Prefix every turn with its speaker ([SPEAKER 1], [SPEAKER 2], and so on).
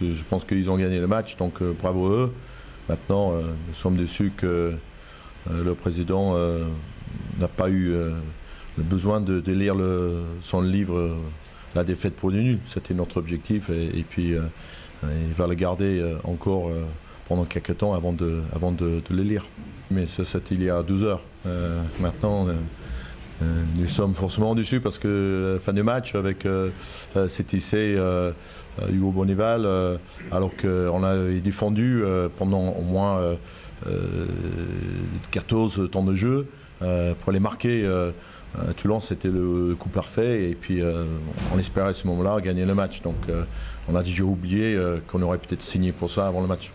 [SPEAKER 1] je pense qu'ils ont gagné le match, donc bravo eux. Maintenant, nous sommes déçus que le président n'a pas eu le besoin de, lire le, son livre La défaite pour les nuls. C'était notre objectif et, puis il va le garder encore pendant quelques temps avant de, avant de, le lire. Mais ça, c'était il y a 12 heures. maintenant, euh, nous sommes forcément dessus parce que la fin du match avec euh, euh, CTC Hugo Bonival, alors qu'on a défendu pendant au moins 14 temps de jeu pour les marquer. Toulon, c'était le coup parfait et puis on espérait à ce moment-là gagner le match. Donc on a déjà oublié qu'on aurait peut-être signé pour ça avant le match.